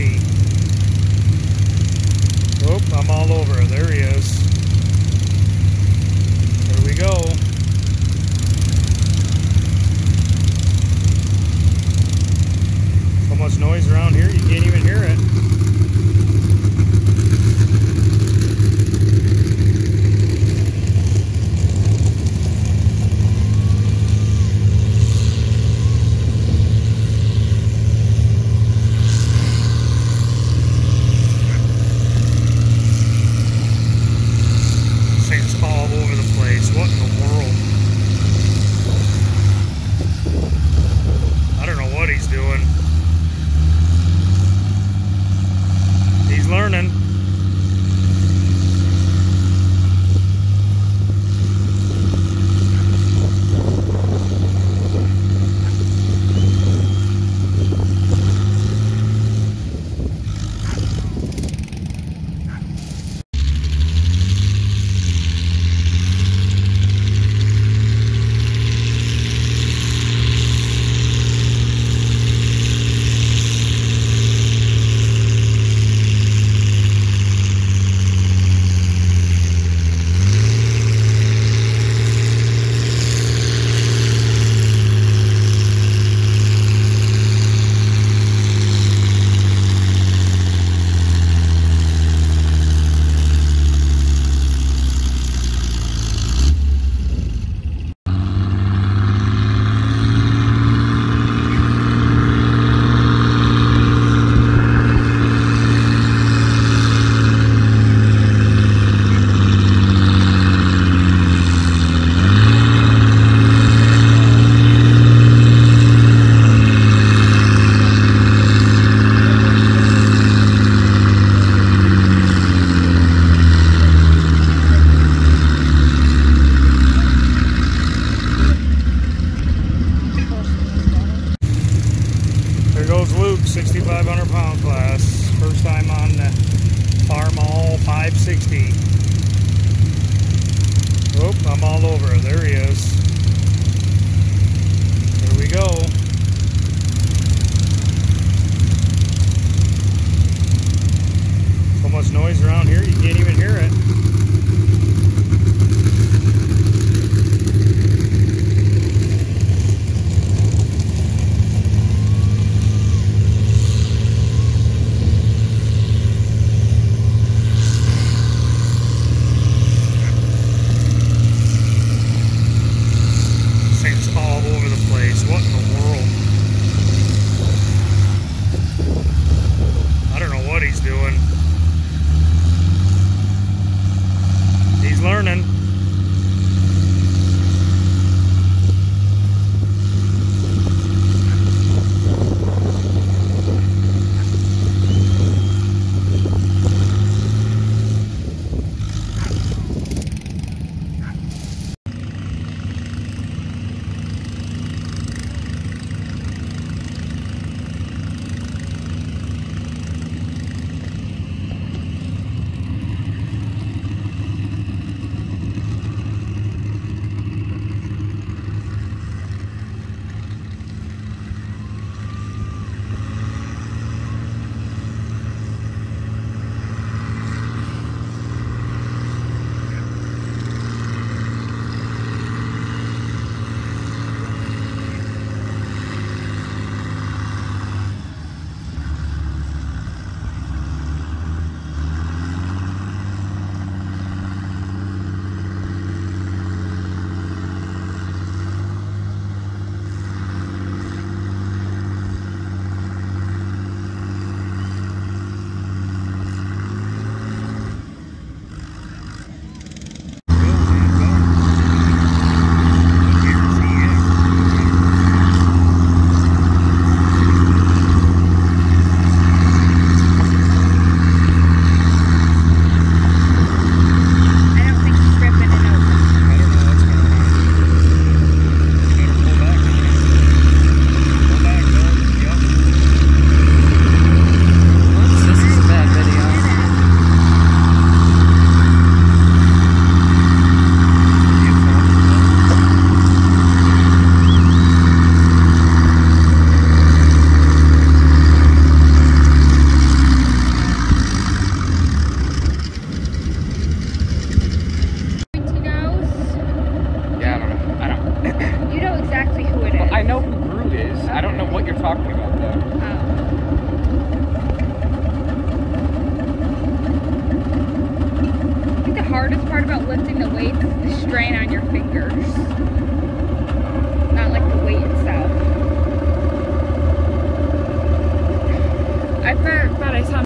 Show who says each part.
Speaker 1: T. goes Luke, 6,500 pound class. First time on the Farmall 560. Oh, I'm all over. There he is.
Speaker 2: learning. Lifting the weight, the strain on your fingers. Not like the weight itself. I thought I saw